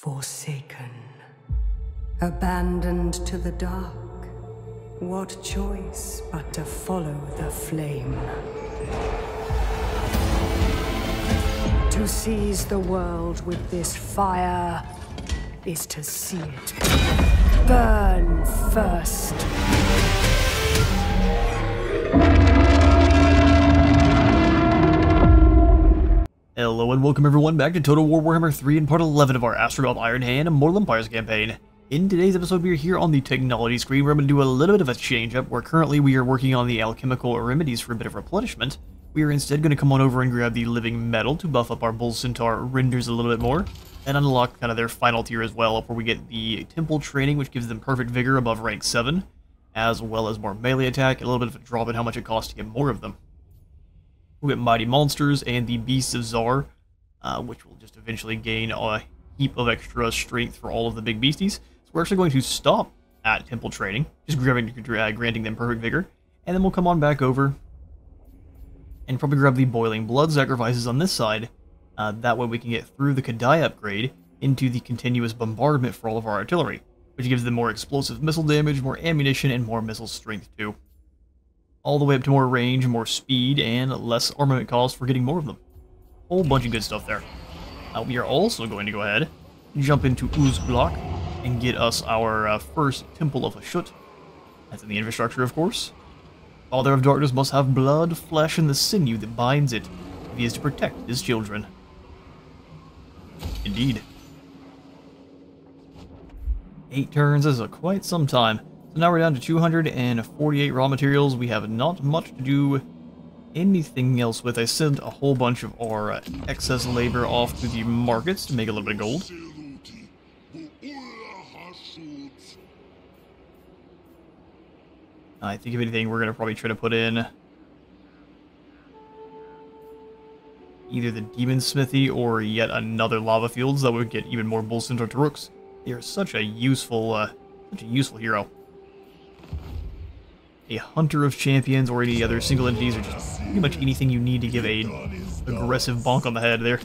Forsaken. Abandoned to the dark. What choice but to follow the flame? To seize the world with this fire is to see it burn first. Hello and welcome everyone back to Total War Warhammer 3 and part 11 of our Astragoth Ironhand and Mortal Empires campaign. In today's episode we are here on the technology screen where I'm going to do a little bit of a change up where currently we are working on the alchemical remedies for a bit of replenishment. We are instead going to come on over and grab the living metal to buff up our Bull Centaur renders a little bit more and unlock kind of their final tier as well where we get the temple training which gives them perfect vigor above rank 7 as well as more melee attack, a little bit of a drop in how much it costs to get more of them. We get Mighty Monsters and the Beasts of Zar, uh, which will just eventually gain a heap of extra strength for all of the big beasties. So we're actually going to stop at Temple Training, just grabbing, uh, granting them Perfect Vigor, and then we'll come on back over and probably grab the Boiling Blood sacrifices on this side. Uh, that way we can get through the K'daai upgrade into the continuous bombardment for all of our artillery, which gives them more explosive missile damage, more ammunition, and more missile strength too all the way up to more range, more speed, and less armament cost for getting more of them. Whole bunch of good stuff there. Now we are also going to go ahead, jump into Ooze Block, and get us our uh, first Temple of Hashut. That's in the infrastructure, of course. Father of Darkness must have blood, flesh, and the sinew that binds it, if he is to protect his children. Indeed. Eight turns is a quite some time. So now we're down to 248 raw materials. We have not much to do anything else with. I sent a whole bunch of our uh, excess labor off to the markets to make a little bit of gold. I think if anything, we're going to probably try to put in either the Demon Smithy or yet another Lava Fields that would get even more Bull Centaur Rooks. They are such a useful, uh, such a useful hero a Hunter of Champions or any other single entities or just pretty much anything you need to give a aggressive bonk on the head there.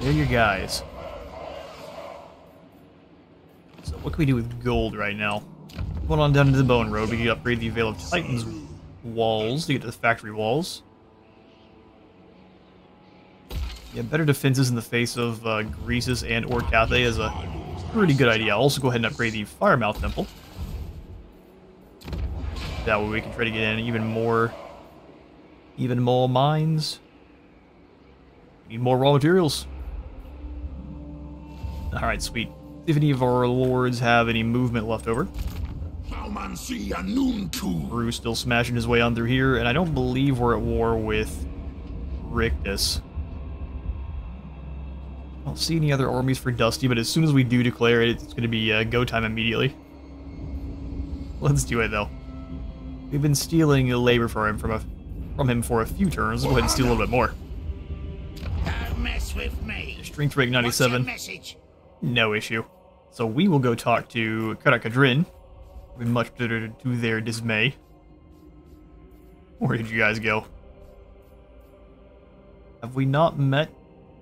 They're your guys. So what can we do with gold right now? Going on down to the Bone Road, we can upgrade the Veil of Titans walls to get to the factory walls. Yeah, better defenses in the face of uh, Greasus and or Cathay is a pretty good idea. I'll also go ahead and upgrade the Firemouth Temple. That way we can try to get in even more, even more mines. Need more raw materials. Alright, sweet. If any of our lords have any movement left over. Bruce still smashing his way on through here, and I don't believe we're at war with Rictus. I don't see any other armies for Dusty, but as soon as we do declare it, it's going to be uh, go time immediately. Let's do it, though. We've been stealing labor for him from a from him for a few turns. Let's go ahead and steal a little bit more. Don't mess with me. Strength rate 97. No issue. So we will go talk to Karak Kadrin. Be much better to their dismay. Where did you guys go? Have we not met?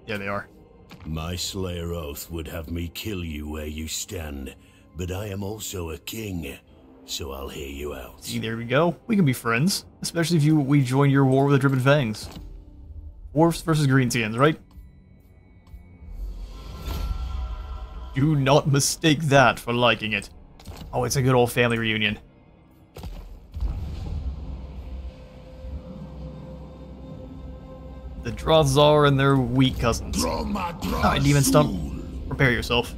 Yeah, they are. My Slayer Oath would have me kill you where you stand, but I am also a king so I'll hear you out. See, there we go. We can be friends, especially if you we join your war with the Dripping Fangs. Dwarfs versus Greenskins, right? Do not mistake that for liking it. Oh, it's a good old family reunion. The Dawi Zharr and their weak cousins. Alright, ah, Demon Stump. Prepare yourself.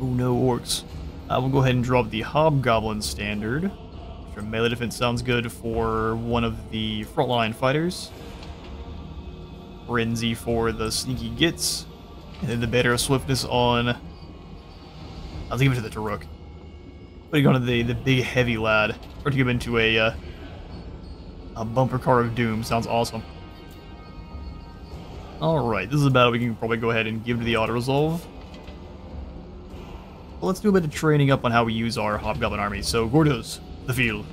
Oh no, orcs. Uh, we'll go ahead and drop the Hobgoblin standard. Sure, melee defense sounds good for one of the frontline fighters. Frenzy for the sneaky gits. And then the better swiftness on... I'll give it to the Taur'ruk. Putting on the, the big heavy lad. Or to give into a, uh, a bumper car of doom. Sounds awesome. Alright, this is a battle we can probably go ahead and give to the auto-resolve well, let's do a bit of training up on how we use our Hobgoblin army. So, Gorduz, the field.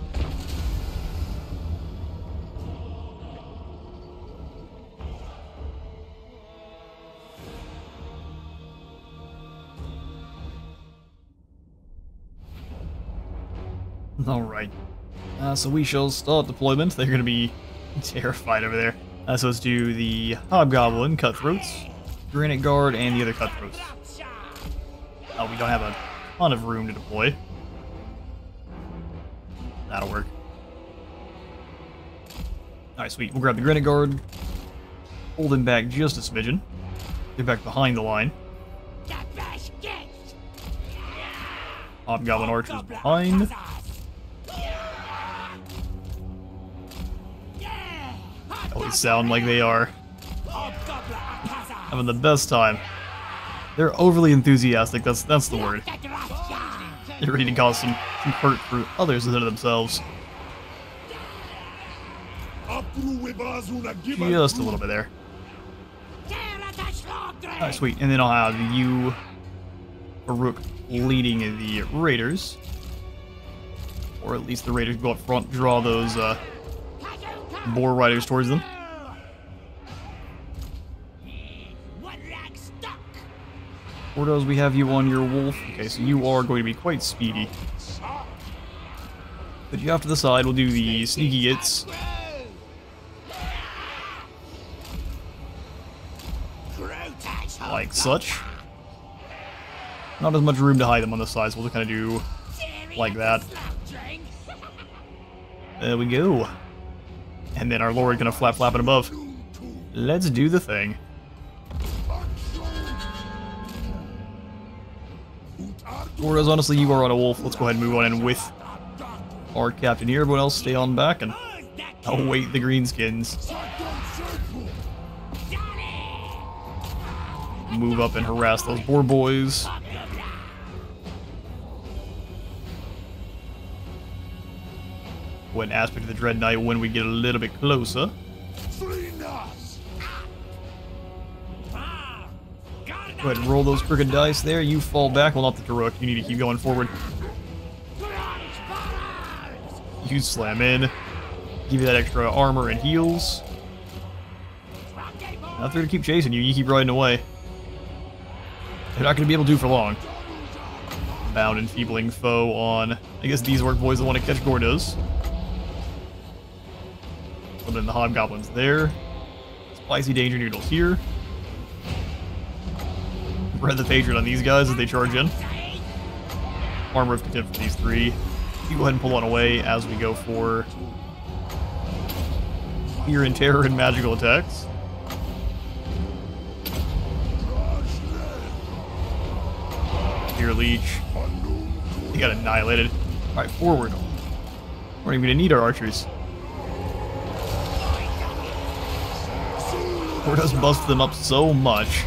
Alright. Uh, so we shall start deployment. They're going to be terrified over there. Uh, so let's do the Hobgoblin, Cutthroats, Granite Guard, and the other Cutthroats. Oh, we don't have a ton of room to deploy. That'll work. Alright, sweet. We'll grab the Granite Guard, hold him back just a smidgen, get back behind the line. Hobgoblin Archers behind. Always sound like they are having the best time. They're overly enthusiastic, that's that's the word. They're ready to cause some, some hurt for others instead of themselves. Just a little bit there. Sweet. And then I'll have you, Rook, leading the Raiders. Or at least the Raiders go up front, draw those uh, Boar Riders towards them. Gorduz, we have you on your wolf. Okay, so you are going to be quite speedy. But you have to the side, we'll do the sneaky gits. Like such. Not as much room to hide them on the sides, we'll just kind of do like that. There we go. And then our lord is gonna flap flapping above. Let's do the thing. Whereas honestly, you are on a wolf. Let's go ahead and move on in with our captain here. Everyone else stay on back and await the greenskins. Move up and harass those boar boys. And aspect of the Dread Knight when we get a little bit closer. Go ahead and roll those crooked dice there. You fall back. Well, not the Daruk. You need to keep going forward. You slam in. Give you that extra armor and heals. Not there to keep chasing you. You keep riding away. They're not going to be able to do for long. Bound enfeebling foe on... I guess these work boys that want to catch Gorduz. Put in the hobgoblins there. Spicy danger noodles here. Breath of Hatred on these guys as they charge in. Armor of Contempt for these three. You go ahead and pull on away as we go for Fear and Terror and magical attacks. Fear Leech. He got annihilated. Alright, forward. We're not even gonna need our archers. Or does bust them up so much.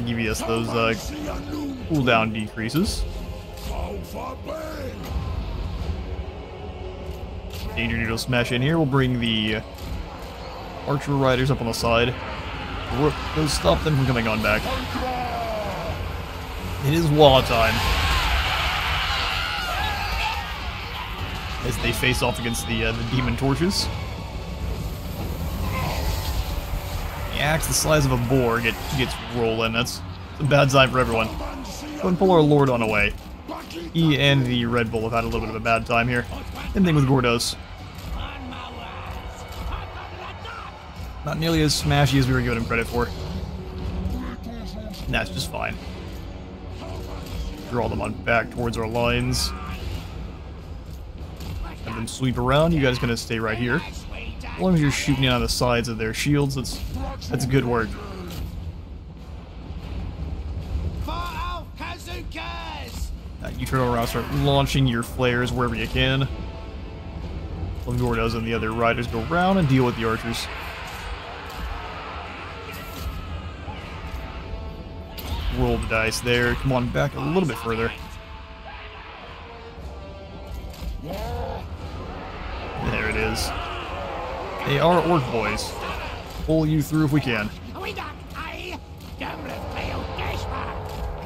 I give us those uh, cooldown decreases. Danger Needle smash in here. We'll bring the Archer Riders up on the side. Go stop them from coming on back. It is Wall time. As they face off against the, uh, the Demon Torches. The axe the size of a boar get, gets rolling. That's a bad sign for everyone. Go and pull our Lord on away. He and the Red Bull have had a little bit of a bad time here. Same thing with Gorduz. Not nearly as smashy as we were giving him credit for. That's just fine. Draw them on back towards our lines. Have them sweep around. You guys gonna stay right here. As long as you're shooting in on the sides of their shields, that's that's good work. Uh, you turn around, start launching your flares wherever you can. Gorduz and the other riders go around and deal with the archers. Roll the dice there. Come on, back a little bit further. They are orc boys. Pull you through if we can.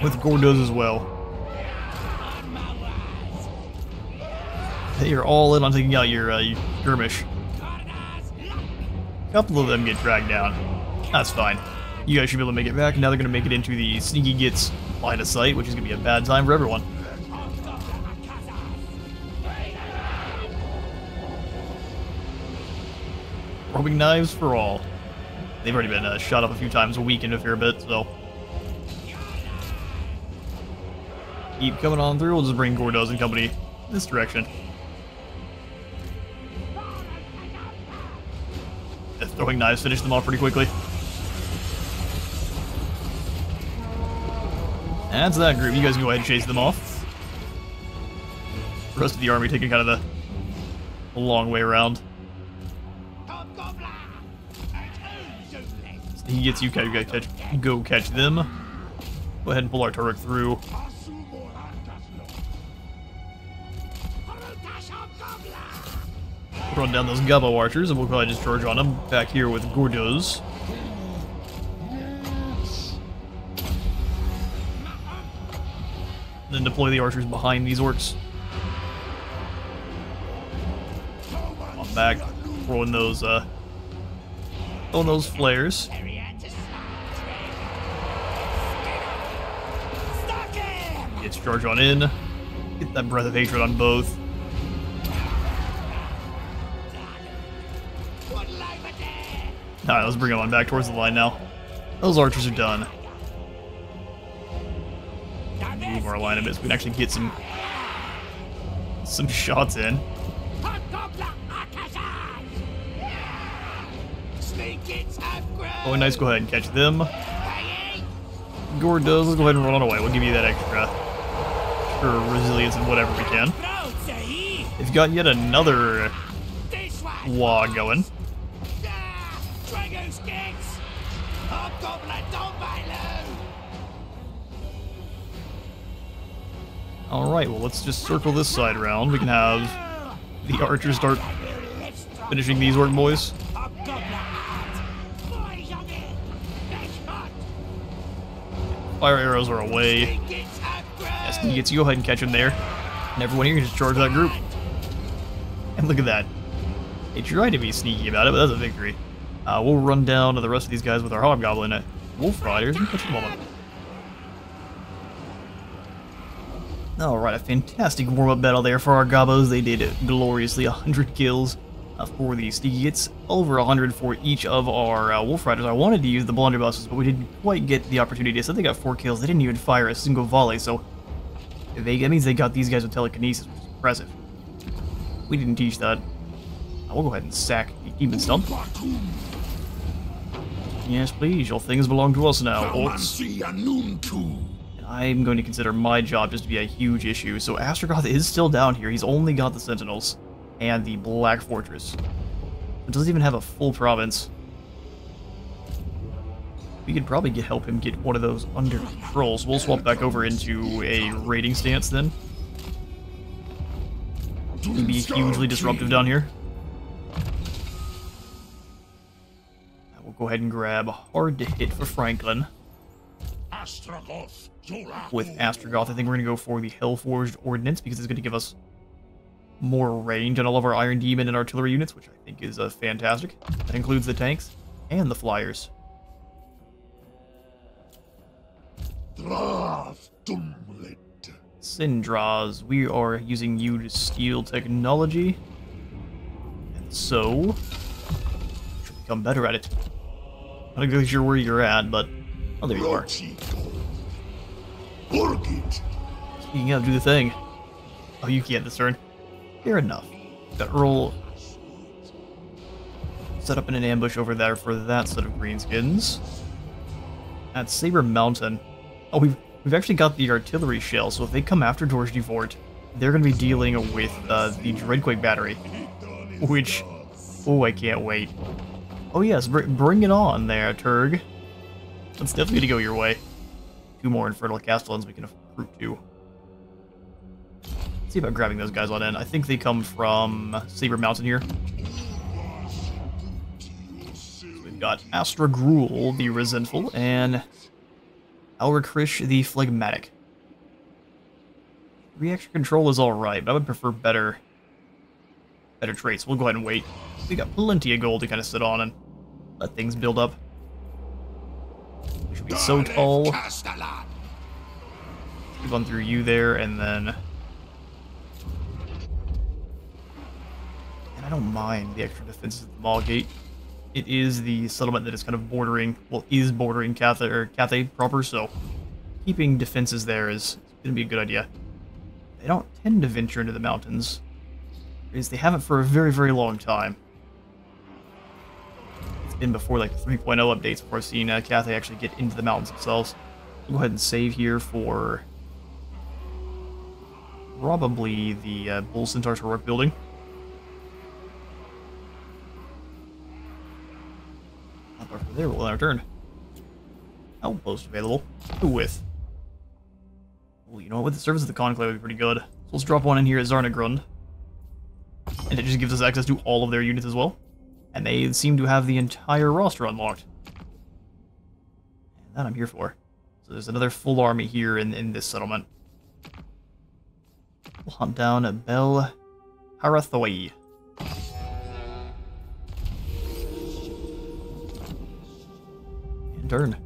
With Gorduz as well. They are all in on taking out your, uh, your skirmish. A couple of them get dragged down. That's fine. You guys should be able to make it back. Now they're going to make it into the Sneaky Gits line of sight, which is going to be a bad time for everyone. Knives for all. They've already been uh, shot up a few times, weakened a fair bit, so... Keep coming on through, we'll just bring Gorduz and company this direction. The throwing knives finish them off pretty quickly. That's that group. You guys can go ahead and chase them off. The rest of the army taking kind of the long way around. He gets you guys go catch, go catch them. Go ahead and pull our turret through. Run down those Gobbo archers, and we'll probably just charge on them. Back here with Gorduz. Then deploy the archers behind these orcs. On back, throwing those, uh, throwing those flares. Get charge on in. Get that breath of hatred on both. Alright, let's bring him on back towards the line now. Those archers are done. Move our line a bit so we can actually get some some shots in. Oh, nice. Go ahead and catch them. Gorduz, let's go ahead and run on away. We'll give you that extra, extra resilience and whatever we can. We've got yet another wog going. Alright, well let's just circle this side around. We can have the archers start finishing these orc boys. Fire arrows are away. He gets you. Go ahead and catch him there. And everyone here can just charge that group. And look at that. They tried to be sneaky about it, but that's a victory. Uh, we'll run down to the rest of these guys with our Hobgoblin at Wolf Riders and catch them all. up. Alright, a fantastic warm-up battle there for our Gobbos. They did gloriously 100 kills uh, for the Sneaky over 100 for each of our uh, Wolf Riders. I wanted to use the Blunderbusses, but we didn't quite get the opportunity. So they got 4 kills. They didn't even fire a single volley, so they, that means they got these guys with telekinesis, which is impressive. We didn't teach that. I will go ahead and sack the Demon Stump. Yes, please. Your things belong to us now, orcs. I'm going to consider my job just to be a huge issue. So Astragoth is still down here. He's only got the Sentinels and the Black Fortress. It doesn't even have a full province. We could probably get, help him get one of those under control. So we'll swap back over into a raiding stance then. It'd be hugely disruptive down here. We'll go ahead and grab hard to hit for Franklin. With Astragoth, I think we're going to go for the Hellforged Ordnance because it's going to give us more range on all of our Iron Demon and Artillery units, which I think is uh, fantastic. That includes the tanks and the flyers. Sindras, we are using you to steal technology. And so, should become better at it. I'm not exactly sure where you're at, but oh, there you are. You gotta do the thing. Oh, you can't this turn. Fair enough. Got Earl set up in an ambush over there for that set of greenskins. At Saber Mountain. Oh, we've we've actually got the artillery shell, so if they come after George Fort, they're going to be dealing with uh, the Dreadquake battery. Which, oh, I can't wait. Oh yes, br bring it on there, Turg. That's definitely gonna go your way. Two more Infernal Castellans we can recruit to. Let's see about grabbing those guys on in. I think they come from Saber Mountain here. So we've got Astra Gruul, the Resentful, and Alrikrish, the Phlegmatic. Reaction control is alright, but I would prefer better better traits. We'll go ahead and wait. We got plenty of gold to kind of sit on and let things build up. We should be so tall. Keep on through you there, and then... And I don't mind the extra defenses at the Maw Gate. It is the settlement that is kind of bordering, well, is bordering Cathay, or Cathay proper, so keeping defenses there is going to be a good idea. They don't tend to venture into the mountains, because they haven't for a very, very long time. It's been before like the 3.0 updates before I've seen uh, Cathay actually get into the mountains themselves. Go ahead and save here for probably the uh, Bull Centaur's heroic building. From there, we'll our turn. Outpost available. Who with? Well, you know what, with the service of the Conclave would be pretty good. So let's drop one in here at Zharr-Naggrund. And it just gives us access to all of their units as well. And they seem to have the entire roster unlocked. And that I'm here for. So there's another full army here in, in this settlement. We'll hunt down a Bel Harathoi. Turn.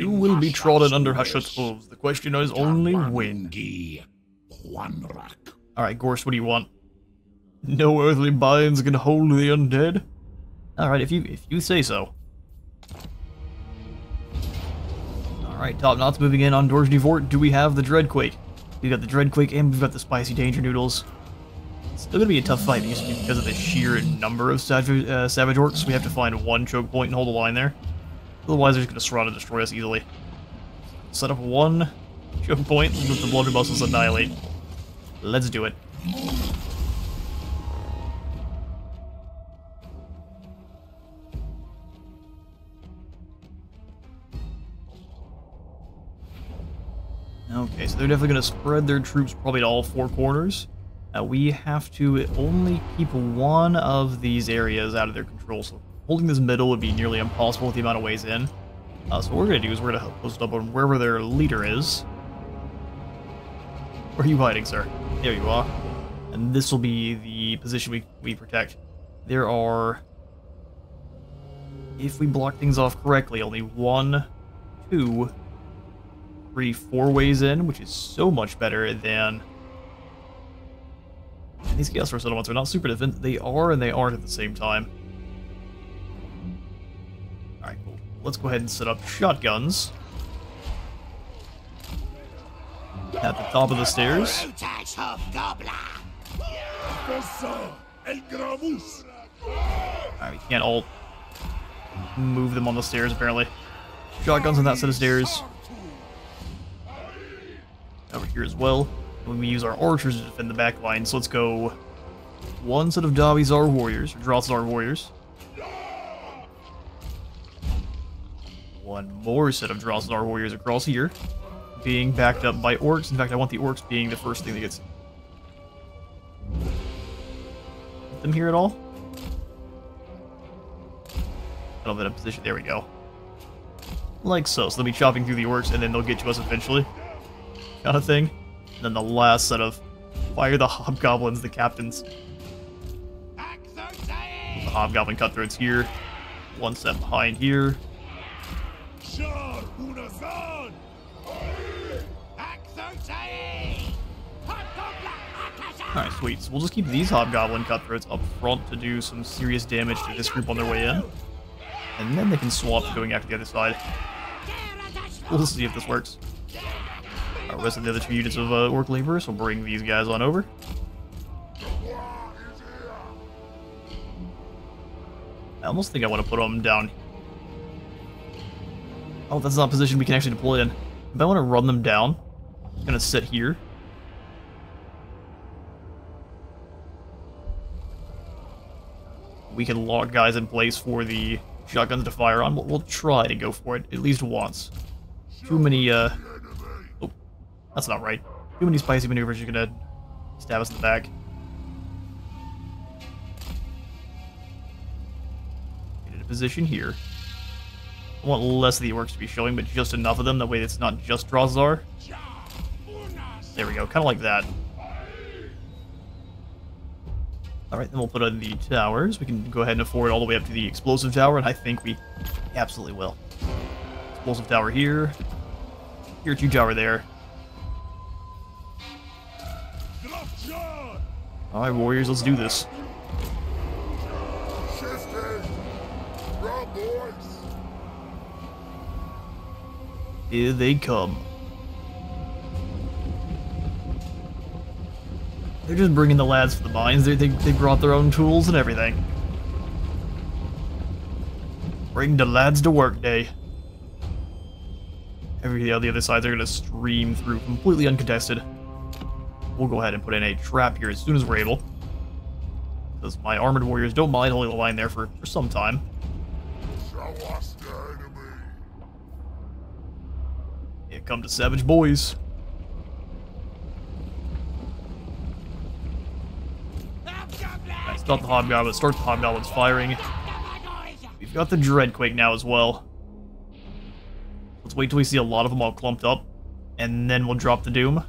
You will be trodden under Hashut's hooves. The question is only when. Alright, Gorst, what do you want? No earthly binds can hold the undead? Alright, if you if you say so. Alright, top knots moving in on Dorjny Fort. Do we have the Dreadquake? We've got the Dreadquake and we've got the Spicy Danger Noodles. Still gonna be a tough fight because because of the sheer number of Savage, uh, savage Orcs. We have to find one choke point and hold the line there. Otherwise, they're just gonna surround and destroy us easily. Set up one choke point, let the Blunderbusses annihilate. Let's do it. Okay, so they're definitely going to spread their troops probably to all four corners. Uh, we have to only keep one of these areas out of their control, so holding this middle would be nearly impossible with the amount of ways in. Uh, so what we're going to do is we're going to post up on wherever their leader is. Where are you hiding, sir? There you are. And this will be the position we, we protect. There are, if we block things off correctly, only one, two, three, four ways in, which is so much better than... And these Chaos Force settlements are not super different. They are and they aren't at the same time. Alright, cool. Let's go ahead and set up shotguns. At the top of the stairs. Alright, we can't all move them on the stairs, apparently. Shotguns on that set of stairs. Over here as well. And we use our archers to defend the back line, so let's go one set of our warriors, or our warriors. One more set of Droth's our warriors across here, being backed up by orcs. In fact, I want the orcs being the first thing that gets them here at all. A little bit of position. There we go. Like so. So they'll be chopping through the orcs, and then they'll get to us eventually. Kind of thing. And then the last set of fire the hobgoblins, the captains. The hobgoblin cutthroats here. One step behind here. Alright, sweet. So we'll just keep these hobgoblin cutthroats up front to do some serious damage to this group on their way in. And then they can swap going after the other side. We'll see if this works. Rest of the other two units of uh, Orc Laborers will bring these guys on over. I almost think I want to put them down. Oh, that's not a position we can actually deploy in. If I want to run them down, I'm going to sit here. We can lock guys in place for the shotguns to fire on. We'll, we'll try to go for it at least once. Too many, uh... That's not right. Too many spicy maneuvers you're gonna stab us in the back. Get in a position here. I want less of the orcs to be showing, but just enough of them. That way it's not just Drozdar. There we go, kind of like that. Alright, then we'll put on the towers. We can go ahead and afford all the way up to the explosive tower, and I think we absolutely will. Explosive tower here. Tier 2 tower there. Alright, warriors, let's do this. Here they come. They're just bringing the lads for the mines. They, they, they brought their own tools and everything. Bring the lads to work day. Every the other sides are going to stream through completely uncontested. We'll go ahead and put in a trap here as soon as we're able. Because my armored warriors don't mind holding the line there for, for some time. Here come the savage boys. Stop the hobgoblins, start the hobgoblins firing. We've got the dreadquake now as well. Let's wait till we see a lot of them all clumped up, and then we'll drop the doom.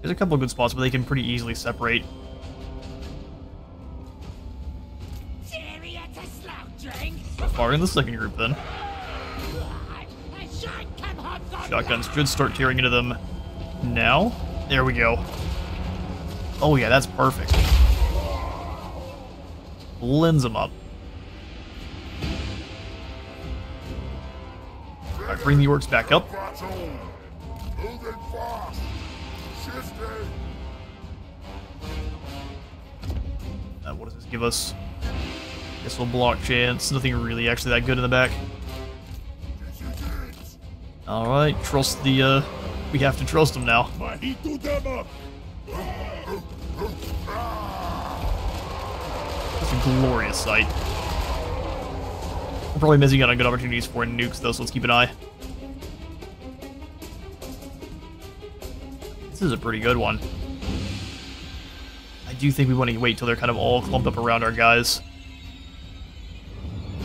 There's a couple of good spots where they can pretty easily separate. Far in the second group then. Shotguns should start tearing into them now. There we go. Oh yeah, that's perfect. Blends them up. Alright, bring the orcs back up. Uh, what does this give us? Missile block chance. Nothing really actually that good in the back. Alright, trust the, uh, we have to trust them now. It's a glorious sight. We're probably missing out on good opportunities for nukes though, so let's keep an eye. This is a pretty good one. I do think we want to wait till they're kind of all clumped up around our guys.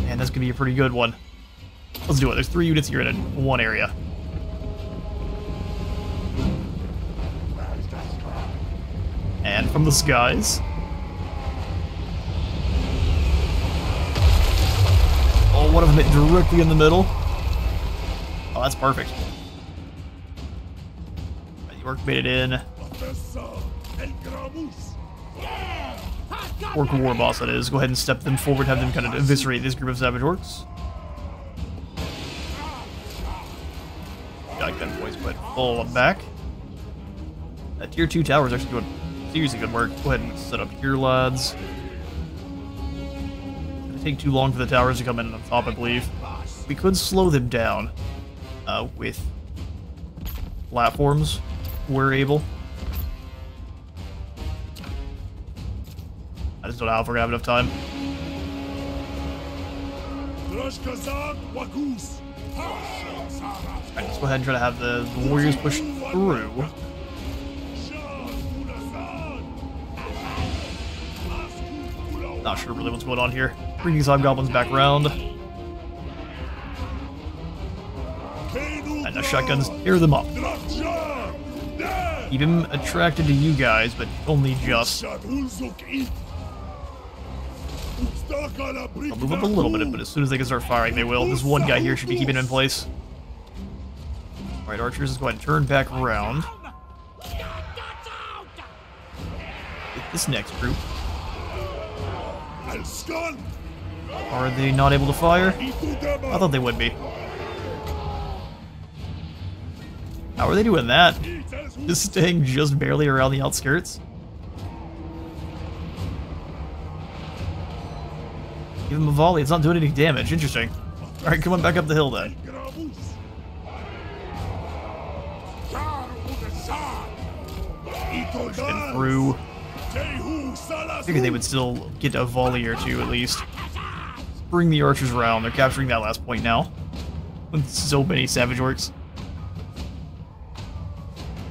Man, that's gonna be a pretty good one. Let's do it. There's three units here in one area. And from the skies. Oh, one of them hit directly in the middle. Oh, that's perfect. York made it in. Orc War Boss, that is. Go ahead and step them forward, have them kind of eviscerate this group of Savage Orcs. Shotgun boys, but pull them back. That tier 2 tower is actually doing seriously good work. Go ahead and set up here, lads. It'll take too long for the towers to come in on top, I believe. We could slow them down uh, with platforms. We're able. I just don't know if we're gonna have enough time. Alright, let's go ahead and try to have the, the warriors push through. Not sure really what's going on here. Bring these hobgoblins back around. And the shotguns tear them up. Keep him attracted to you guys, but only just. I'll move up a little bit, but as soon as they can start firing, they will. This one guy here should be keeping him in place. Alright, archers, let's go ahead and turn back around. Get this next group. Are they not able to fire? I thought they would be. How are they doing that? Just staying just barely around the outskirts? Give him a volley, it's not doing any damage. Interesting. Alright, come on back up the hill then. Pushing through. I figured they would still get a volley or two at least. Bring the archers around. They're capturing that last point now. With so many savage orcs.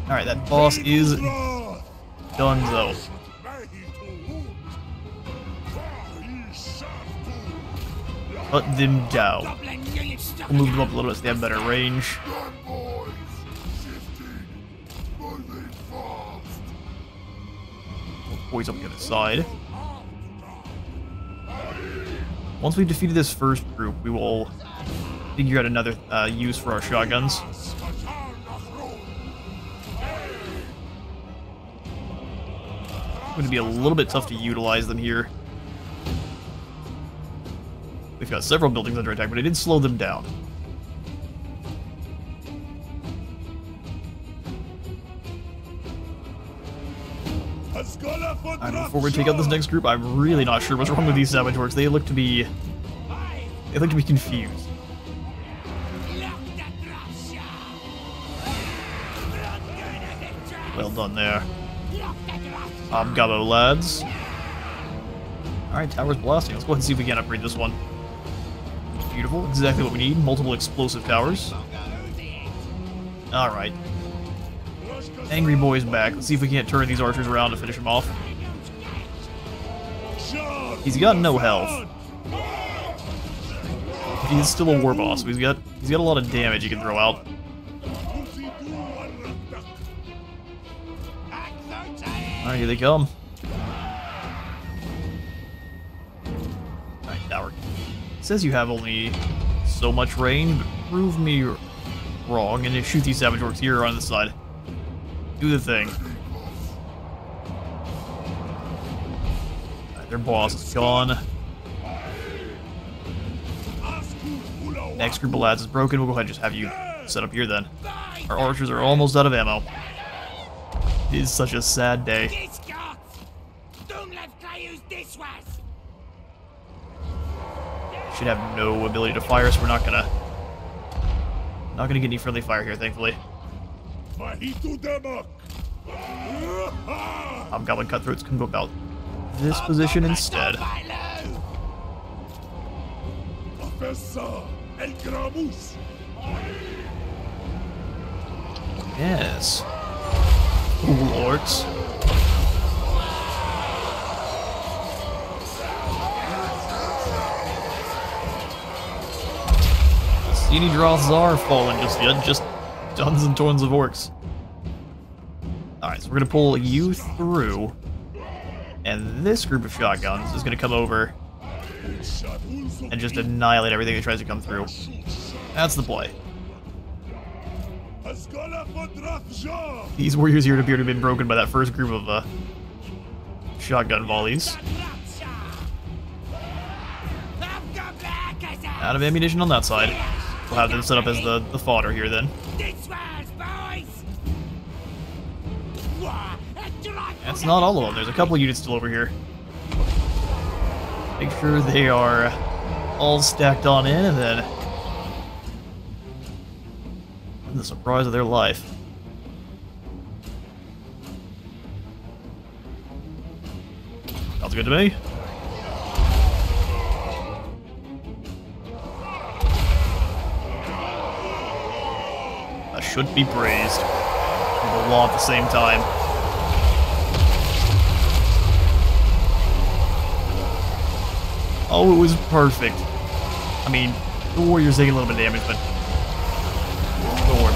Alright, that boss is done though. Cut them down. We'll move them up a little bit so they have better range. boys up the other side. Once we've defeated this first group, we will figure out another uh, use for our shotguns. Going to be a little bit tough to utilize them here. We've got several buildings under attack, but it did slow them down. Before we take out this next group, I'm really not sure what's wrong with these Savage Orcs. They look to be... They look to be confused. Well done there. Hobgobbo lads. Alright, tower's blasting. Let's go ahead and see if we can upgrade this one. Beautiful. Exactly what we need. Multiple explosive towers. Alright. Angry Boy's back. Let's see if we can't turn these archers around to finish him off. He's got no health. He's still a war boss, he's got he's got a lot of damage he can throw out. Alright, here they come. Alright, tower. It says you have only so much range, but prove me wrong and shoot these savage orcs here on the side. Do the thing. Right, their boss is gone. Next group of lads is broken. We'll go ahead and just have you set up here then. Our archers are almost out of ammo. Is such a sad day. Should have no ability to fire, so we're not gonna not gonna get any friendly fire here, thankfully. Hobgoblin cutthroats can go about this position instead. Yes. See any Droths are falling just yet, just tons and tons of orcs. Alright, so we're gonna pull you through. And this group of shotguns is gonna come over and just annihilate everything that tries to come through. That's the play. These warriors here appear to have been broken by that first group of uh, shotgun volleys. Out of ammunition on that side. We'll have them set up as the, the fodder here then. That's not all of them. There's a couple units still over here. Make sure they are all stacked on in and then the surprise of their life. Sounds good to me. I should be praised. The law at the same time. Oh, it was perfect. I mean, the Warriors take a little bit of damage, but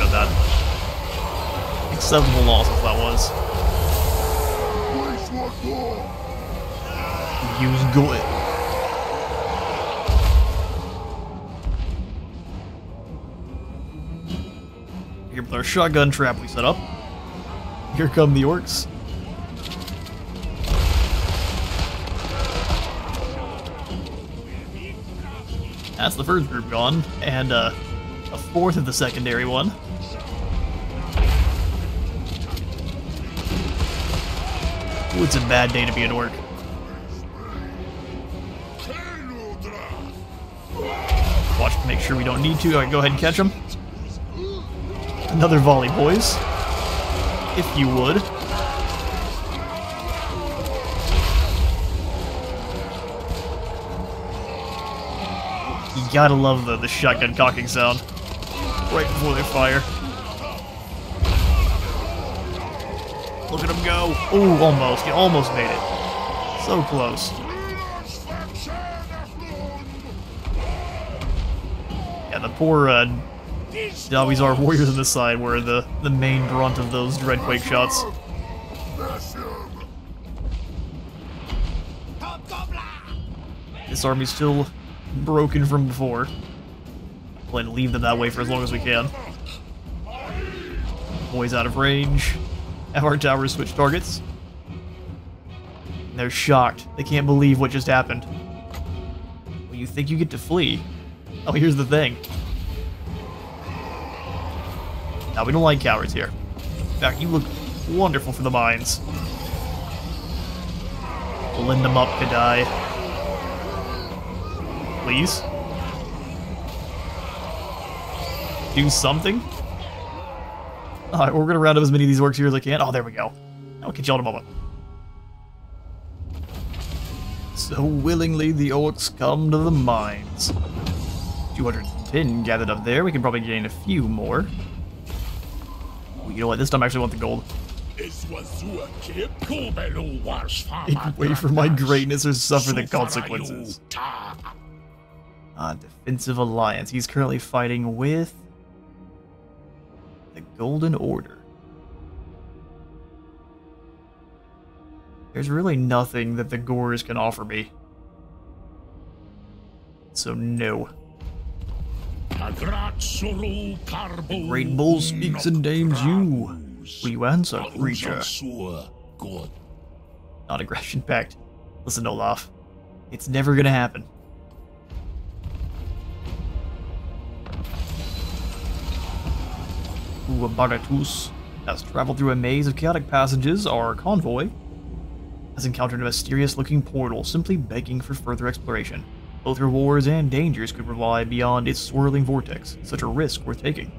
about that. Acceptable losses that was. Use good. Here with our shotgun trap we set up. Here come the orcs. That's the first group gone, and uh, a fourth of the secondary one. It's a bad day to be an orc. Watch make sure we don't need to. Alright, go ahead and catch them. Another volley, boys. If you would. You gotta love the, the shotgun cocking sound. Right before they fire. Oh, almost. You almost made it. So close. Yeah, the poor uh, Dawi Zharr warriors on this side were the, the main brunt of those Dreadquake shots. This army's still broken from before. Plan to leave them that way for as long as we can. Boys out of range. Have our towers switch targets. And they're shocked. They can't believe what just happened. Well, you think you get to flee? Oh, here's the thing. Now, we don't like cowards here. In fact, you look wonderful for the mines. Blend them up, K'daai. Please? Do something? Alright, we're gonna round up as many of these orcs here as I can. Oh, there we go. I'll catch y'all in a moment. So willingly the orcs come to the mines. 210 gathered up there. We can probably gain a few more. Ooh, you know what? This time I actually want the gold. Take away from my greatness or suffer the consequences. Uh, defensive alliance. He's currently fighting with Golden Order. There's really nothing that the Gores can offer me. So no. The Great Bull speaks and names you. Will you answer, creature? Not aggression pact. Listen, Olaf. It's never gonna happen. Ooh, Baratus has traveled through a maze of chaotic passages. Our convoy has encountered a mysterious-looking portal, simply begging for further exploration. Both rewards and dangers could lie beyond its swirling vortex. Such a risk worth taking.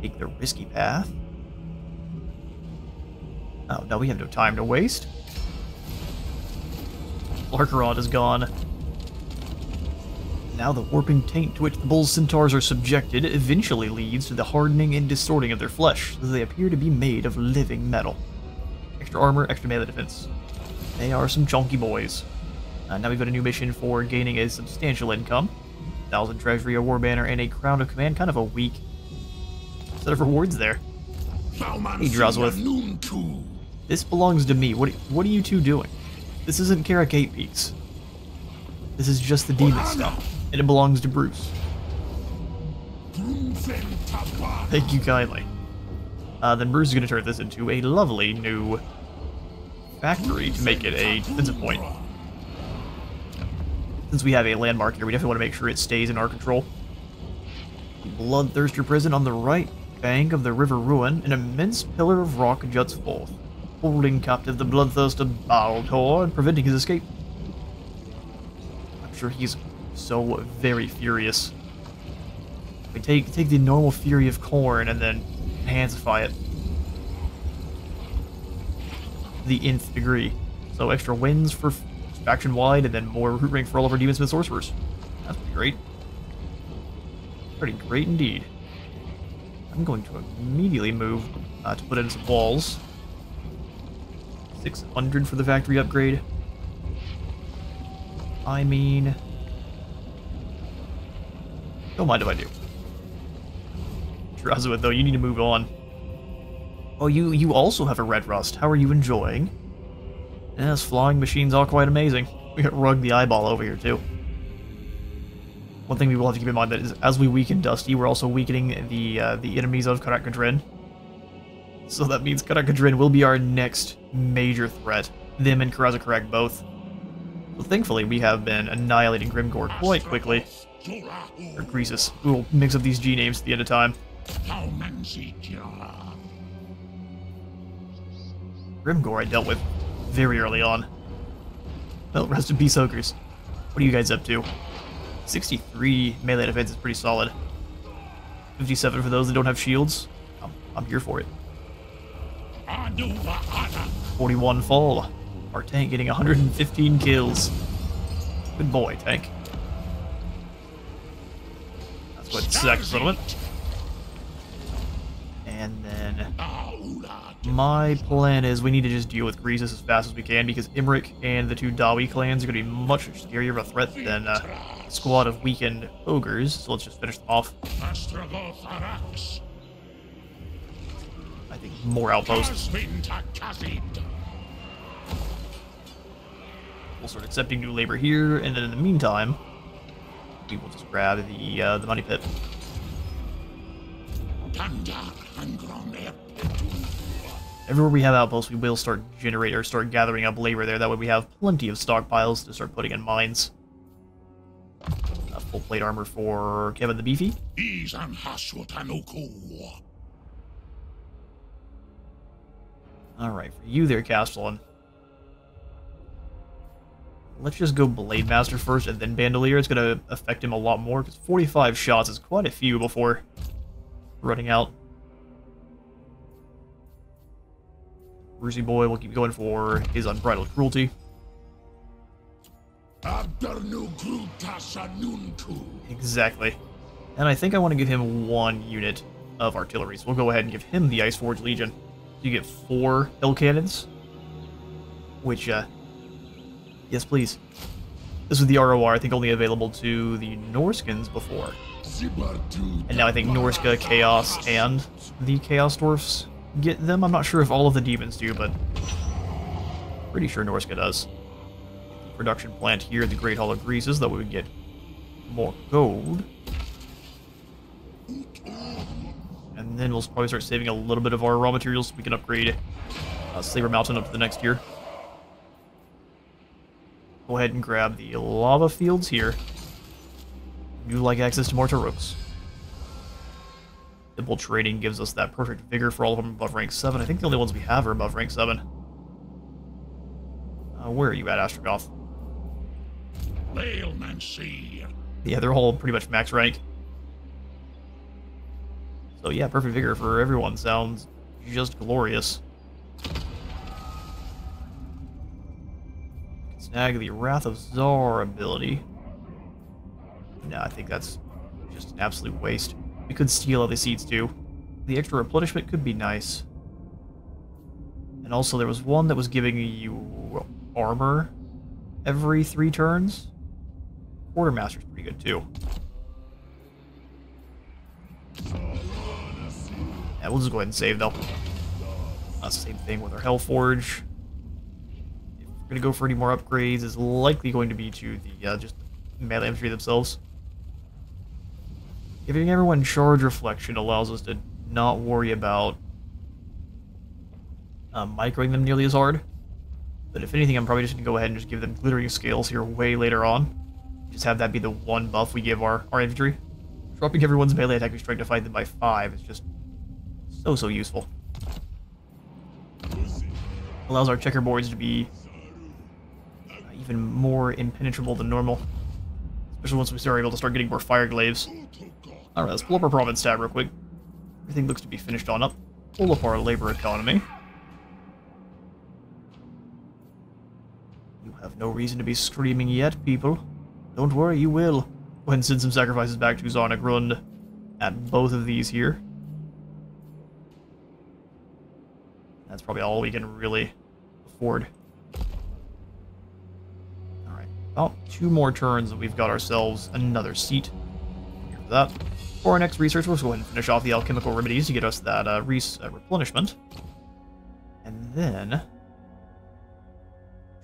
Take the risky path? Oh, no, we have no time to waste. Larkarod is gone. Now the warping taint to which the bull's centaurs are subjected eventually leads to the hardening and distorting of their flesh, so they appear to be made of living metal. Extra armor, extra melee defense. They are some chunky boys. Uh, now we've got a new mission for gaining a substantial income. 1,000 treasury, a war banner, and a crown of command. Kind of a weak set of rewards there. Hey, Drazhoath. This belongs to me. What, what are you two doing? This isn't Karak Peaks. This is just the demon stuff, and it belongs to Bruce. Thank you kindly. Uh, then Bruce is going to turn this into a lovely new factory to make it a defensive point. Since we have a landmark here, we definitely want to make sure it stays in our control. Bloodthirster prison on the right bank of the River Ruin, an immense pillar of rock juts forth, holding captive the bloodthirsty Baltor and preventing his escape. I'm sure he's so very furious. We take take the normal fury of Khorne and then enhancify it. The nth degree. So extra wins for faction wide and then more root rank for all of our demons and sorcerers. That's pretty great. Pretty great indeed. I'm going to immediately move uh, to put in some walls. 600 for the factory upgrade. I mean... Don't mind if I do. Drazhoath, though, you need to move on. Oh, you, you also have a red rust. How are you enjoying? Yes, flying machines are quite amazing. We got Rug the Eyeball over here, too. One thing we will have to keep in mind that is, as we weaken Dusty, we're also weakening the uh, the enemies of Karak Kadrin. So that means Karak Kadrin will be our next major threat. Them and Karaz-a-Karak both. So thankfully, we have been annihilating Grimgor quite quickly. Or. We will mix up these G names at the end of time. Grimgor I dealt with very early on. Well, rest in peace, Ogres. What are you guys up to? 63 melee defense is pretty solid. 57 for those that don't have shields. I'm, I'm here for it. 41 fall. Our tank getting 115 kills. Good boy, tank. What second settlement. And then my plan is we need to just deal with Greasus as fast as we can because Imrik and the two Dawi clans are going to be much scarier of a threat than uh, a squad of weakened ogres. So let's just finish them off. I think more outposts. we'll start accepting new labor here, and then in the meantime, we will just grab the uh, the money pit. Everywhere we have outposts, we will start generate or start gathering up labor there. That way, we have plenty of stockpiles to start putting in mines. Uh, full plate armor for Kevin the Beefy. Izan Hasutanuku. All right, for you there, Castellan. Let's just go Blade Master first and then Bandolier. It's going to affect him a lot more because 45 shots is quite a few before running out. Brucey Boy will keep going for his Unbridled Cruelty. Exactly. And I think I want to give him one unit of artillery, so we'll go ahead and give him the Ice Forge Legion. You get four hill cannons, which, uh, yes, please. This was the ROR, I think only available to the Norskins before. And now I think Norsca, Chaos, and the Chaos Dwarfs get them. I'm not sure if all of the demons do, but pretty sure Norsca does. Production plant here at the Great Hall of Greasus, that we would get more gold. And then we'll probably start saving a little bit of our raw materials so we can upgrade uh, Saber Mountain up to the next tier. Go ahead and grab the lava fields here. You like access to more Taur'ruks. Simple trading gives us that perfect vigor for all of them above rank 7. I think the only ones we have are above rank 7. Uh, where are you at, Astragoth? Bailmancy. Yeah, they're all pretty much max rank. So yeah, perfect vigor for everyone sounds just glorious. Snag the Wrath of Zar ability. No, I think that's just an absolute waste. We could steal other seeds too. The extra replenishment could be nice. And also there was one that was giving you armor every three turns. Quartermaster's pretty good too. Yeah, we'll just go ahead and save though. Uh, same thing with our Hellforge. We're gonna go for any more upgrades, is likely going to be to the uh, just melee infantry themselves. Giving everyone charge reflection allows us to not worry about uh, microing them nearly as hard. But if anything, I'm probably just gonna go ahead and just give them glittering scales here way later on. Just have that be the one buff we give our, our infantry. Dropping everyone's melee attack strength to fight them by 5 is just so, so useful. Allows our checkerboards to be even more impenetrable than normal. Especially once we start able to start getting more fire glaives. Alright, let's pull up our province tab real quick. Everything looks to be finished on up. Pull up our labor economy. You have no reason to be screaming yet, people. Don't worry, you will. And send some sacrifices back to Zharr-Naggrund at both of these here. That's probably all we can really afford. About two more turns and we've got ourselves another seat. Here's that. For our next research, we'll go ahead and finish off the alchemical remedies to get us that uh, res uh, replenishment. And then...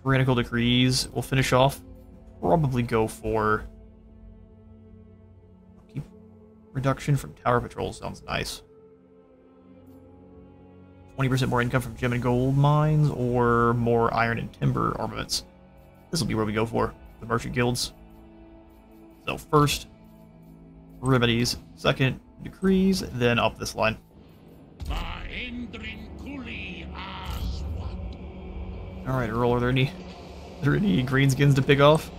Tyrannical decrees, we'll finish off. Probably go for... Keep reduction from tower patrols sounds nice. 20% more income from gem and gold mines, or more iron and timber armaments. This will be where we go for the merchant guilds. So first, remedies. Second, decrees. Then up this line. Vaendrin Kuli Aswat. All right, Earl. Are there any, are there any greenskins to pick off?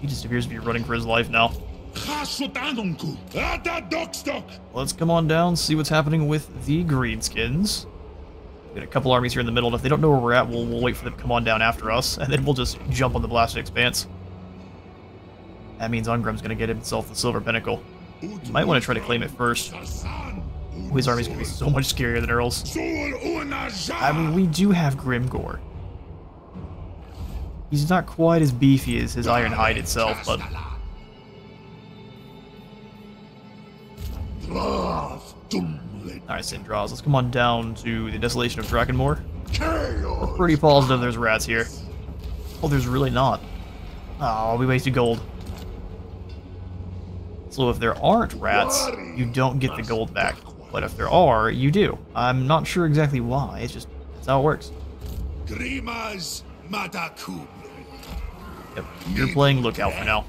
He just appears to be running for his life now. Hasutanunku. Ata Dokstock. Let's come on down, see what's happening with the greenskins. We got a couple armies here in the middle, and if they don't know where we're at, we'll, we'll wait for them to come on down after us, and then we'll just jump on the blasted expanse. That means Ungrim's gonna get himself the Silver Pinnacle. You might want to try to claim it first. His army's gonna be so much scarier than Earl's. I mean, we do have Grimgor. He's not quite as beefy as his Iron Hide itself, but. Alright, Sindraws, let's come on down to the Desolation of Drakenmoor. Chaos. Pretty positive there's rats here. Oh, there's really not. Oh, we wasted gold. So if there aren't rats, you don't get the gold back. But if there are, you do. I'm not sure exactly why, it's just, that's how it works. Grimas. Yep, you're playing lookout for now.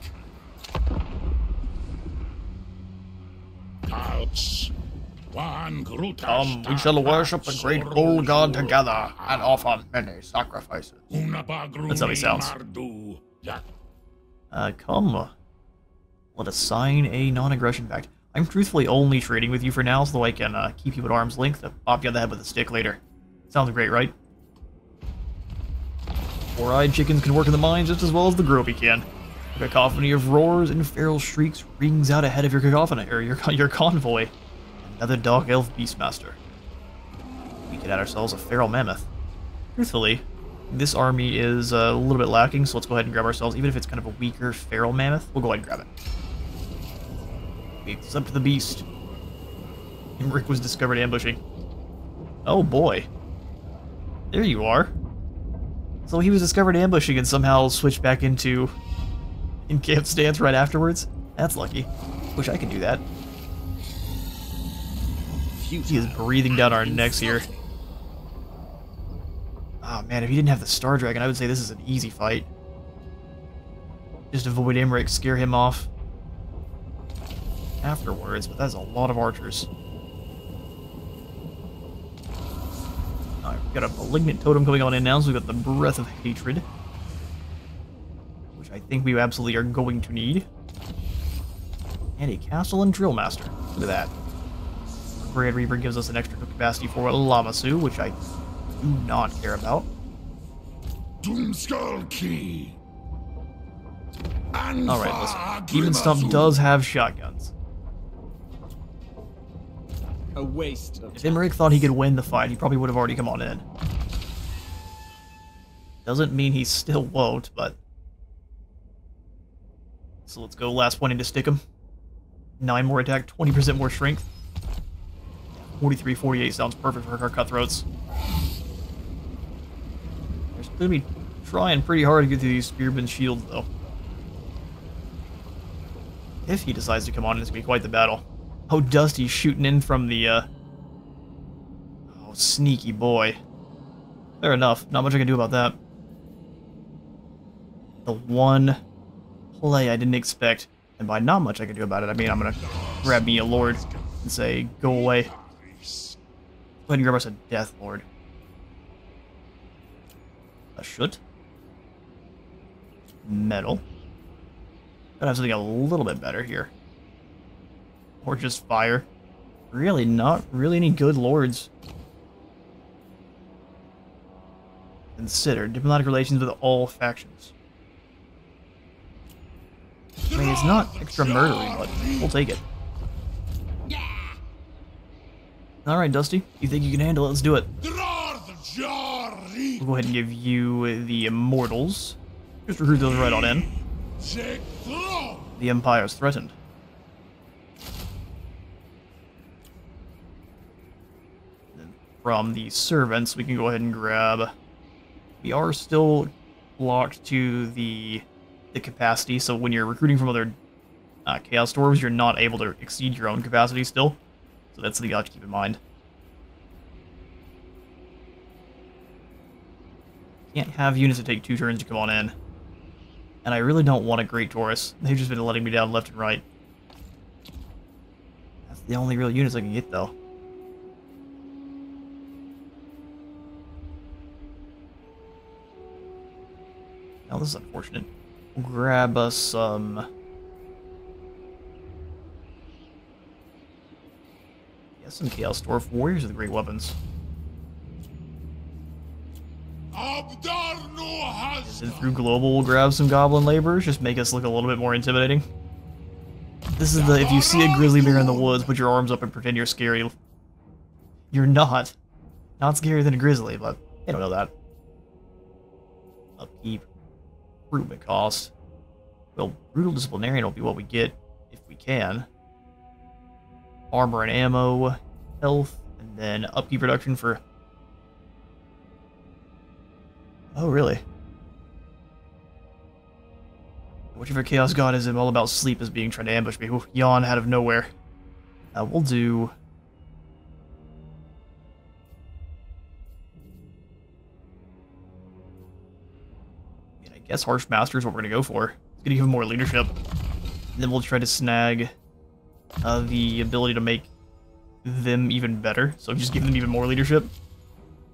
Ouch. Come, we shall worship the great bull god together and offer many sacrifices. That's how he sounds. Uh, come. Let us sign a non-aggression pact. I'm truthfully only trading with you for now so I can uh, keep you at arm's length to pop you on the head with a stick later. Sounds great, right? Four-eyed chickens can work in the mines just as well as the Gropey can. A cacophony of roars and feral shrieks rings out ahead of your cacophony, or your, your convoy. Another dog elf beastmaster. We could add ourselves a feral mammoth. Truthfully, this army is a little bit lacking, so let's go ahead and grab ourselves, even if it's kind of a weaker feral mammoth, we'll go ahead and grab it. It's up to the beast. Rick was discovered ambushing. Oh boy. There you are. So he was discovered ambushing and somehow switched back into in camp stance right afterwards? That's lucky. Wish I could do that. He is breathing down our necks here. Oh man, if he didn't have the Star Dragon, I would say this is an easy fight. Just avoid Imrik, scare him off afterwards, but that's a lot of archers. Alright, we've got a Malignant Totem coming on in now, so we've got the Breath of Hatred. Which I think we absolutely are going to need. And a Castle and Drill Master. Look at that. Brad Reaver gives us an extra capacity for Lammasu, which I do not care about. Doomskull Key. Alright, listen. Even Stump does have shotguns. A waste of If Imrik thought he could win the fight, he probably would have already come on in. Doesn't mean he still won't, but... So let's go last one in to stick him. 9 more attack, 20% more strength. 43, 48 sounds perfect for our cutthroats. They're going to be trying pretty hard to get through these spearman shields, though. If he decides to come on, it's going to be quite the battle. Oh, Dusty's shooting in from the, uh... Oh, sneaky boy. Fair enough. Not much I can do about that. The one play I didn't expect, and by not much I can do about it, I mean I'm gonna grab me a lord and say, go away. Go ahead and grab us a Death Lord. A should. Metal. Gotta have something a little bit better here. Or just fire. Really, not really any good lords. Consider diplomatic relations with all factions. I mean, it's not extra murdery, but we'll take it. Alright, Dusty. You think you can handle it? Let's do it. We'll go ahead and give you the Immortals. Just recruit those right on in. The Empire's threatened. from the servants, we can go ahead and grab... We are still locked to the the capacity, so when you're recruiting from other uh, Chaos Dwarves, you're not able to exceed your own capacity still. That's something you have to keep in mind. Can't have units that take two turns to come on in. And I really don't want a Great Taurus. They've just been letting me down left and right. That's the only real units I can get, though. Now this is unfortunate. We'll grab us some... Yeah, some Chaos Dwarf Warriors are the great weapons. And through Global, we'll grab some Goblin Laborers, just make us look a little bit more intimidating. This is the, if you see a grizzly bear in the woods, put your arms up and pretend you're scary. You're not. Not scarier than a grizzly, but they don't know that. Upkeep recruitment cost. Well, brutal disciplinarian will be what we get if we can. Armor and ammo, health, and then upkeep reduction for... Oh, really? Whichever Chaos God is I'm all about sleep is being trying to ambush me. Ooh, yawn out of nowhere. Uh, we'll do... I, guess Harsh Master is what we're to go for. It's to give him more leadership. And then we'll try to snag uh, the ability to make them even better. So just give them even more leadership.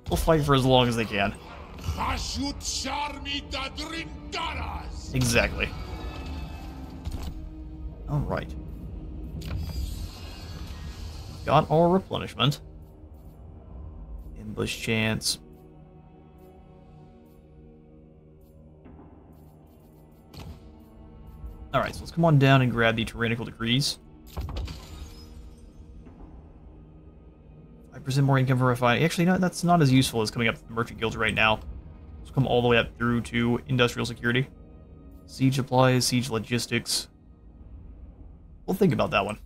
They'll fight for as long as they can. Exactly. Alright. Got our replenishment. Ambush chance. Alright, so let's come on down and grab the tyrannical decrees. 5% more income for refining. Actually, no, that's not as useful as coming up to the merchant guilds right now. Let's come all the way up through to industrial security. Siege supplies, siege logistics. We'll think about that one.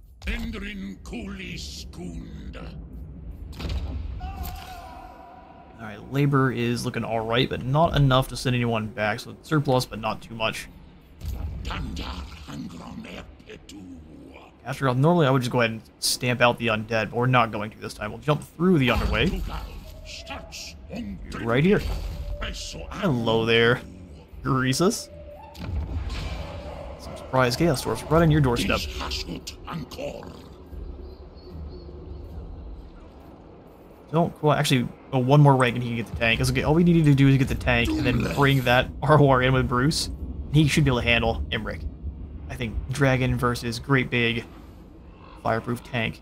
Alright, labor is looking alright, but not enough to send anyone back, so surplus, but not too much. After all, normally I would just go ahead and stamp out the undead, but we're not going to this time. We'll jump through the underway. Right here. Hello there, Greasus. Some surprise chaos dwarfs right on your doorstep. Don't quite actually oh, one more rank and he can get the tank. That's okay. All we need to do is get the tank and then bring that ROR in with Bruce. He should be able to handle Imrik. I think Dragon versus Great Big Fireproof Tank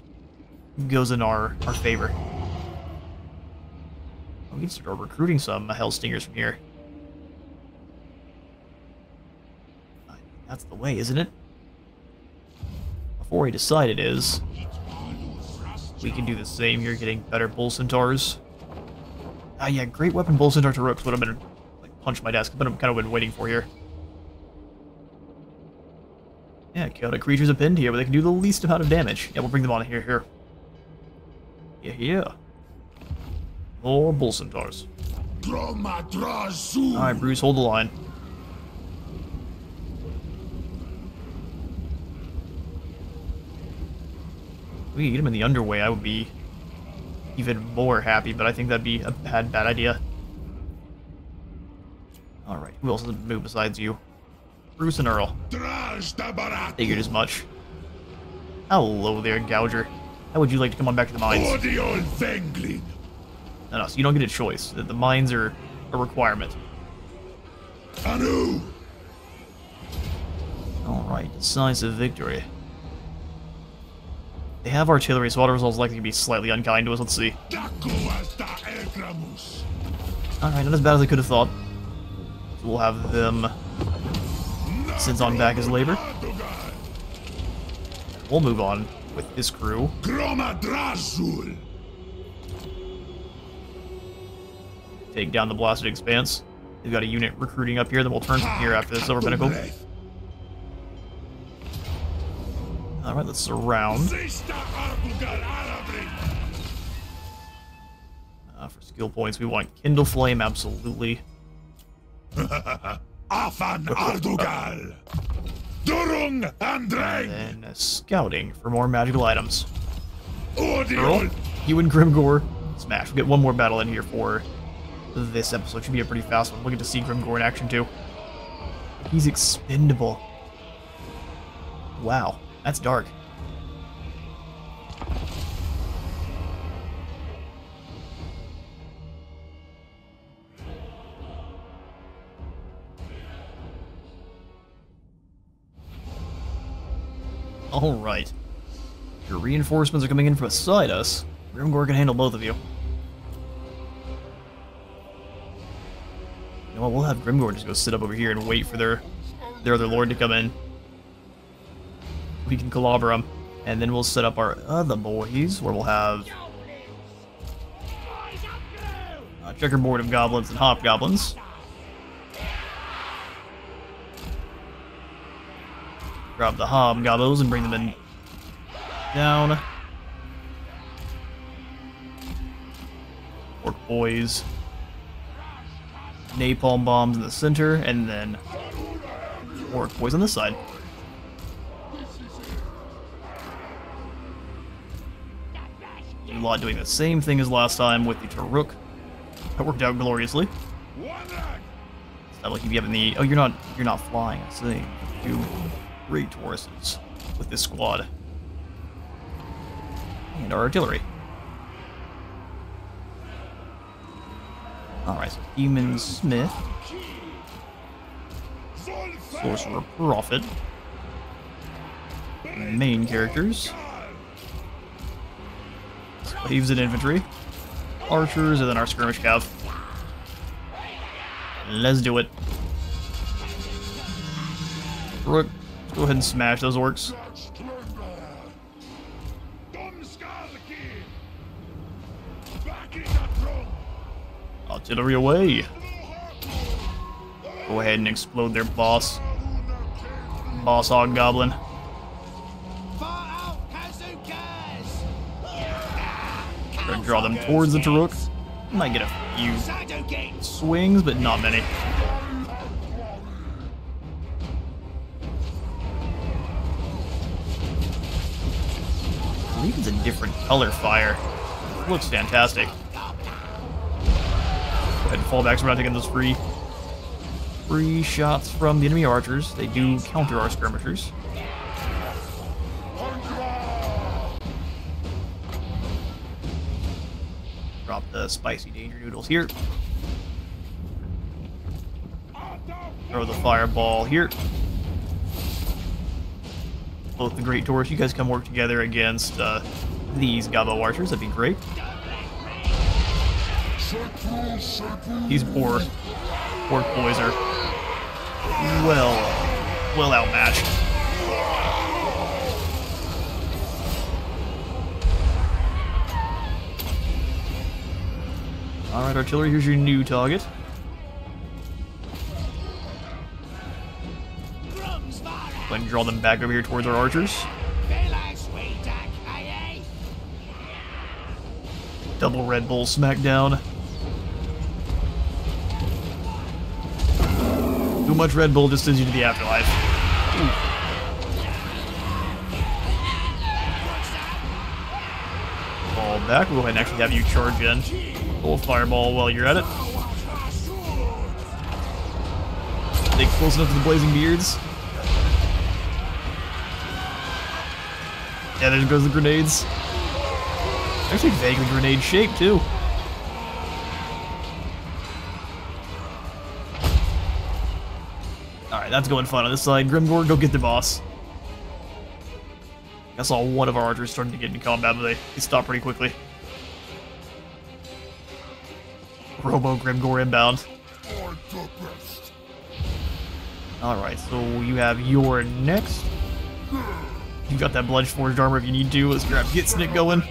goes in our, our favor. We can start recruiting some Hellstingers from here. That's the way, isn't it? Before we decide it is, we can do the same here, getting better Bull Centaurs. Ah, yeah, great weapon Bull Centaur to Rooks would have been, like, punch my desk, but I'm kind of been waiting for here. Yeah, chaotic creatures are pinned here, but they can do the least amount of damage. Yeah, we'll bring them on here, here. Yeah, yeah. More Bull Centaurs. Alright, Bruce, hold the line. we could get him in the underway, I would be even more happy, but I think that'd be a bad, bad idea. Alright, who else has moved besides you? Bruce and Earl. Figured as much. Hello there, Gouger. How would you like to come on back to the mines? No, no, so you don't get a choice. The, the mines are a requirement. Anu! Alright, decisive victory. They have artillery, so auto results likely to be slightly unkind to us. Let's see. Alright, not as bad as I could have thought. We'll have them sends on back his labor. We'll move on with his crew. Take down the blasted expanse. We've got a unit recruiting up here, then we'll turn from here after the Silver Pinnacle. Alright, let's surround. Uh, for skill points, we want Kindle Flame, absolutely. Afan Ardugal! Durung Andrang! And uh, scouting for more magical items. You and Grimgor, smash. We'll get one more battle in here for this episode. Should be a pretty fast one. We'll get to see Grimgor in action too. He's expendable. Wow, that's dark. Alright. Your reinforcements are coming in from beside us. Grimgor can handle both of you. You know what, we'll have Grimgor just go sit up over here and wait for their their other lord to come in. We can clobber them. And then we'll set up our other boys, where we'll have a checkerboard of goblins and hobgoblins. Grab the hobgoblins and bring them in down. Orc boys. Napalm bombs in the center, and then Orc boys on this side. Lot doing the same thing as last time with the Taur'ruk. That worked out gloriously. One leg. That will keep you up in the. Oh, you're not. You're not flying. I see. Two great Tauruses with this squad and our artillery. All right, so Demon Smith, Sorcerer Prophet, main characters, Slaves and Infantry, Archers, and then our Skirmish Cav. Let's do it. Rook, go ahead and smash those orcs. Artillery away. Go ahead and explode their boss. Boss Hog Goblin. Draw them towards the Taur'ruk. Might get a few swings, but not many. Color fire. Looks fantastic. Go ahead and fall back so we're not taking those free free shots from the enemy archers. They do counter our skirmishers. Drop the spicy danger noodles here. Throw the fireball here. Both the Great Taurus, you guys come work together against uh, these Gabo archers. That'd be great. These poor, poor boys are well, well outmatched. Alright, artillery, here's your new target. Go and draw them back over here towards our archers. Double Red Bull smackdown. Too much Red Bull just sends you to the afterlife. Ooh. Back. We'll go ahead and actually have you charge in. Full fireball while you're at it. Stay close enough to the blazing beards. Yeah, there goes the grenades. Actually vaguely grenade shape too. Alright, that's going fun on this side. Grimgor, go get the boss. I saw one of our archers starting to get into combat, but they, they stopped pretty quickly. Robo Grimgor inbound. Alright, so you have your next. You got that Blood Forged armor if you need to. Let's grab Gitsnik going.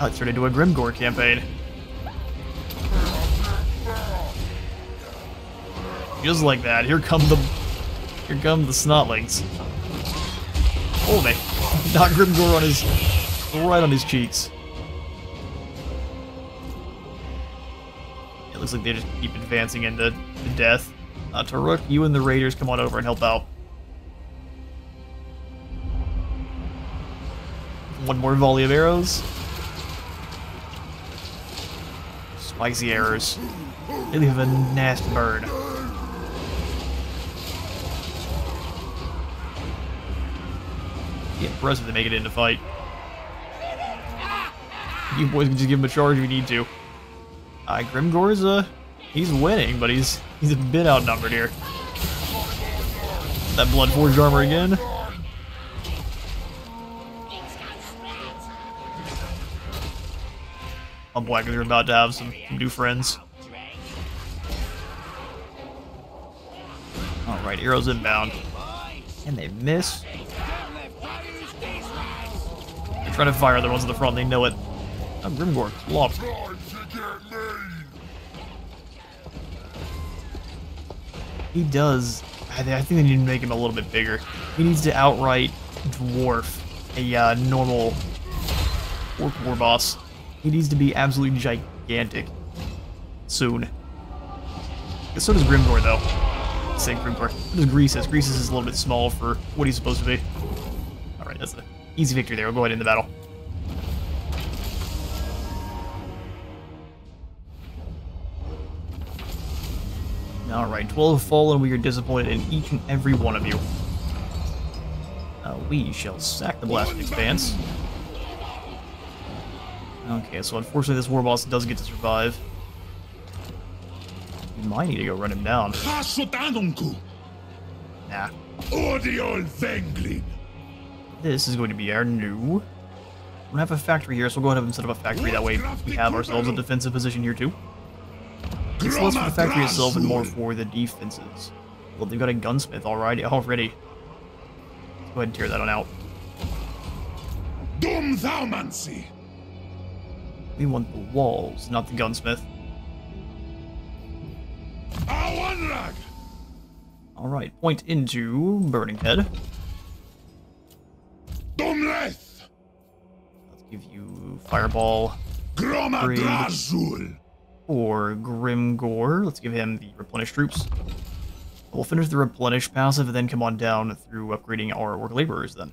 Oh, let's turn into a Grimgor campaign. Just like that. Here come the here come the snotlings. Oh they not Grimgor on his right on his cheeks. It looks like they just keep advancing into to death. Uh, Taur'ruk, you and the Raiders come on over and help out. One more volley of arrows. Spicy arrows. They leave a nasty burn. Yeah, impressive to make it into fight. You boys can just give him a charge if you need to. Uh, Grimgor's, uh, he's winning, but he's he's a bit outnumbered here. That Blood Forged armor again. I'm black they're about to have some new friends. Alright, arrows inbound. And they miss. They're trying to fire the ones in the front, they know it. I'm Grimgor, lost. He does. I, I think they need to make him a little bit bigger. He needs to outright dwarf a uh, normal orc war boss. He needs to be absolutely gigantic. Soon. So does Grimgor, though. Cream core. What does Greasus? Greasus is a little bit small for what he's supposed to be. Alright, that's an easy victory there. We'll go ahead the battle. Alright, 12 fallen. We are disappointed in each and every one of you. Uh, we shall sack the Blasted Expanse. Okay, so unfortunately this war boss does get to survive. We might need to go run him down. Nah. This is going to be our new... We don't have a factory here, so we'll go ahead and set up a factory. That way we have ourselves a defensive position here too. It's less for the factory itself and more for the defenses. Well, they've got a gunsmith already. already. Let's go ahead and tear that one out. Dum Thaumancy. We want the walls, not the gunsmith. Alright, point into Burning Head. Dumleth. Let's give you Fireball Groma Three. Drazul. or Grimgor. Let's give him the Replenish Troops. We'll finish the Replenish passive and then come on down through upgrading our Orc Laborers then.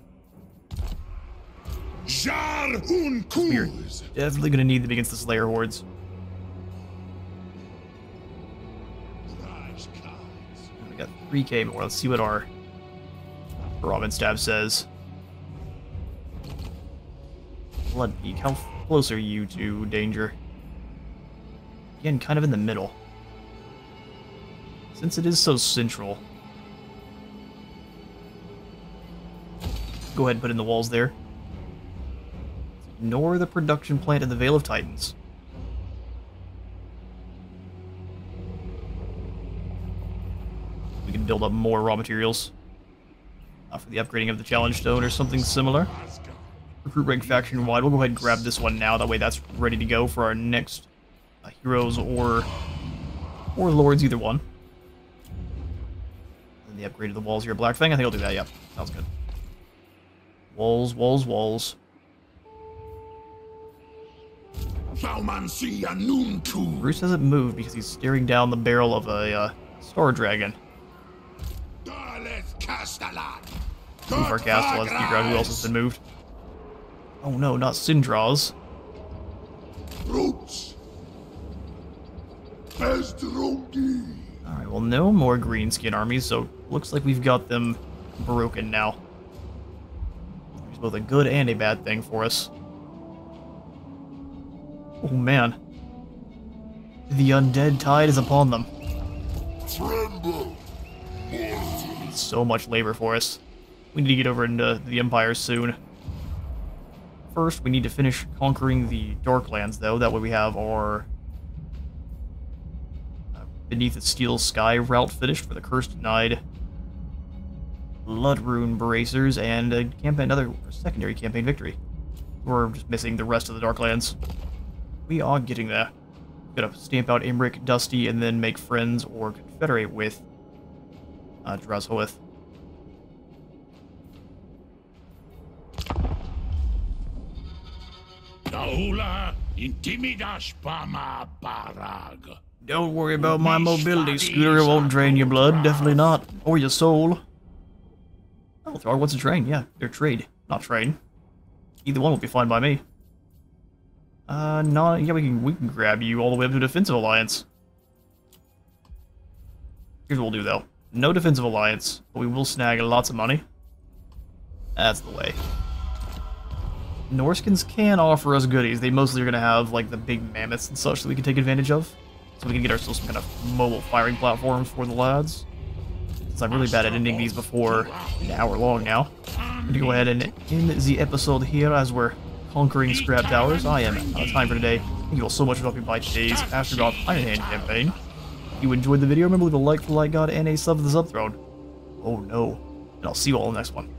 Jar un Kuz. Definitely gonna need them against the Slayer Hordes. We got 3k more. Let's see what our Robin Stab says. Bloodpeak, how close are you to danger? Again, kind of in the middle. Since it is so central. Go ahead and put in the walls there. Ignore the production plant in the Vale of Titans. We can build up more raw materials. Uh, for the upgrading of the challenge stone or something similar. Recruit rank faction wide. We'll go ahead and grab this one now. That way that's ready to go for our next uh, heroes or or lords, either one. And the upgrade of the walls here. Black Fang, I think I'll do that, yeah. Sounds good. Walls, walls, walls. Bruce hasn't moved because he's staring down the barrel of a uh, Star Dragon. Move our castle. Let's figure out who else has been moved. Oh no, not Syndra's. Roots. Alright, well no more greenskin armies, so looks like we've got them broken now. Which is both a good and a bad thing for us. Oh man. The undead tide is upon them. Tremble. So much labor for us. We need to get over into the Empire soon. First, we need to finish conquering the Darklands, though. That way we have our uh, Beneath the Steel Sky route finished for the Cursed Denied Blood Rune Bracers and a campaign, another secondary campaign victory. We're just missing the rest of the Darklands. We are getting there. Gonna stamp out Imrik, Dusty, and then make friends or confederate with uh, Drazhoath. Daula intimidash pama barag. Don't worry about my mobility, Scooter. It won't drain your blood. Definitely not. Or your soul. Oh, Throg wants to train. Yeah, they're trade, not train. Either one will be fine by me. Uh, no, yeah, we can we can grab you all the way up to defensive alliance. Here's what we'll do though. No defensive alliance, but we will snag lots of money. That's the way. Norskins can offer us goodies. They mostly are going to have like the big mammoths and such that we can take advantage of. So we can get ourselves some kind of mobile firing platform for the lads. Since I'm really bad at ending these before an hour long now. I'm going to go ahead and end the episode here as we're conquering Scrap Towers. I am out of time for today. Thank you all so much for dropping by today's Astrogoth Iron Hand campaign. If you enjoyed the video, remember to leave a like for the Light God and a sub for the Sub Throne. Oh no. And I'll see you all in the next one.